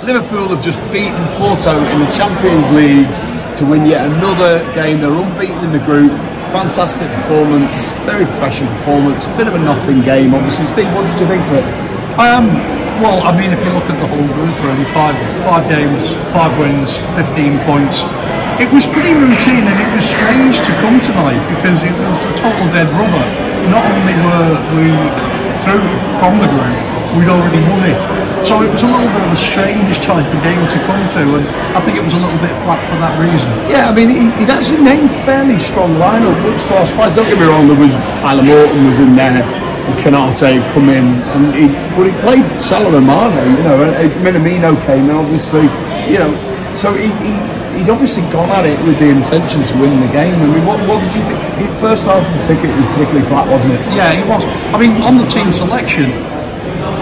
Liverpool have just beaten Porto in the Champions League to win yet another game. They're unbeaten in the group. Fantastic performance, very professional performance. A bit of a nothing game, obviously. Steve, what did you think of it? Um, well, I mean, if you look at the whole group, really, five five games, five wins, 15 points. It was pretty routine and it was strange to come tonight because it was a total dead rubber. Not only were we through from the group, we'd already won it. So it was a little bit of a strange type of game to come to, and I think it was a little bit flat for that reason. Yeah, I mean, he, he'd actually named fairly strong lineup, which to our surprise, don't get me wrong, there was Tyler Morton was in there, and Konaté come in, and he, but he played Salah and Mane, you know, and Minamino came in, obviously, you know, so he, he, he'd obviously gone at it with the intention to win the game. I mean, what, what did you think? The First half in particular was particularly flat, wasn't it? Yeah, it was. I mean, on the team selection,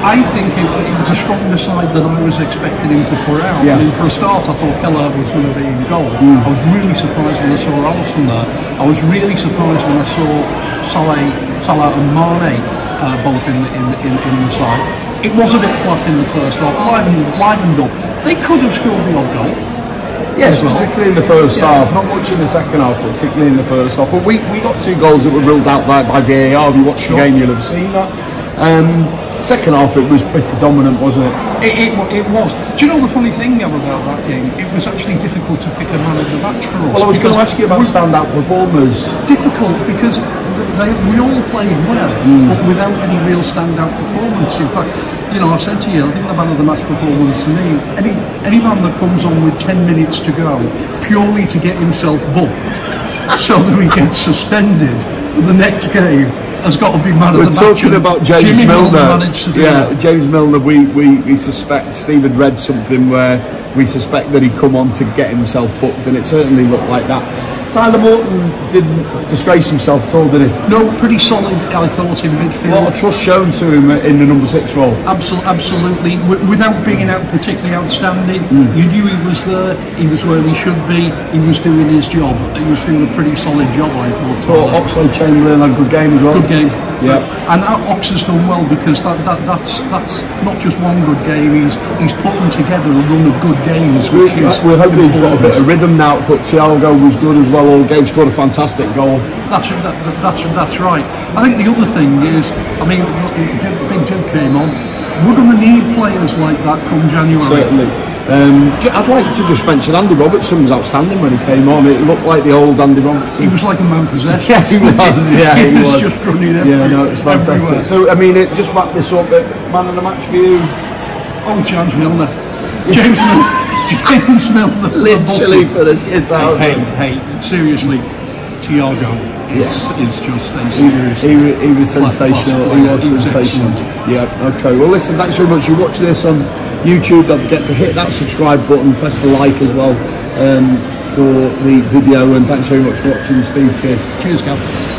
I think it, it was a stronger side than I was expecting him to put out. Yeah. I mean, for a start, I thought Kelleher was going to be in goal. Mm. I was really surprised when I saw Alisson there. I was really surprised when I saw Salah, Salah and Mane uh, both in the, in, the, in, in the side. It was a bit flat in the first half, livened, livened up. They could have scored the odd goal. Yes, well. particularly in the first Yeah. half. Not much in the second half, but particularly in the first half. But we, we got two goals that were ruled out by, by VAR. If you watched the game, you'll have seen that. Um, second half, it was pretty dominant, wasn't it? It, it, it was. Do you know the funny thing Neil, about that game? It was actually difficult to pick a man of the match for us. Well, I was going to ask you about standout performers. difficult because th- they, we all played well, hmm. but without any real standout performance. In fact, you know, I said to you, I think the man of the match performance to me, any any man that comes on with 10 minutes to go purely to get himself booked so that he gets suspended for the next game has got to be man We're of the match. talking about James Jimmy Milner. yeah, that. James Milner. We, we, we suspect Steve had read something where we suspect that he'd come on to get himself booked, and it certainly looked like that. Tyler Morton didn't disgrace himself at all, did he? No, pretty solid, I thought, in A midfield. lot of trust shown to him in the number six role. Absol- absolutely, w- without being out particularly outstanding, you knew he was there. He was where he should be. He was doing his job. He was doing a pretty solid job, I thought. Thought Oxlade Chamberlain had a good game as well. Good game. Yeah. And uh, Ox has done well because that, that that's that's not just one good game. He's he's putting together a run of good games. We, we're hoping he's got a bit of rhythm now. Thought Thiago was good as well all game. Scored a fantastic goal. That's that, that, that's that's right. I think the other thing is, I mean, Big Div came on. We're going to need players like that come January. Certainly. Um, I'd like to just mention Andy Robertson was outstanding when he came on. It looked like the old Andy Robertson. He was like a man possessed. Yeah, he was. Yeah, he, was, was. just running Yeah, everywhere. no, it's fantastic. everywhere. So, I mean, it, just wrap this up. uh, Man of the match for you. Oh, James Milner. James Milner. James Milner. Literally for the shit out. of Hey, him. hey, seriously, Thiago is, is just a He, serious. he, wa- he was sensational. He was sensational. excellent. Yeah. Okay. Well, listen. Thanks very much. You watch this on YouTube. Don't forget to hit that subscribe button. Press the like as well um, for the video. And thanks very much for watching, Steve. Cheers. Cheers, Gav.